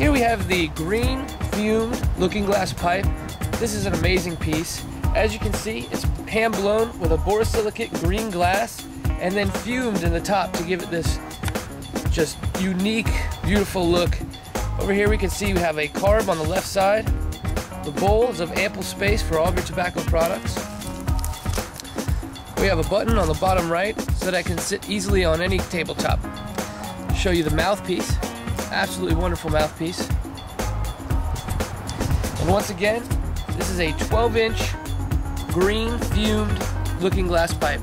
Here we have the green fumed looking glass pipe. This is an amazing piece. As you can see, it's hand blown with a borosilicate green glass and then fumed in the top to give it this just unique, beautiful look. Over here we can see we have a carb on the left side. The bowl is of ample space for all of your tobacco products. We have a button on the bottom right so that I can sit easily on any tabletop. Show you the mouthpiece. Absolutely wonderful mouthpiece. And once again, this is a 12 inch green fumed looking glass pipe.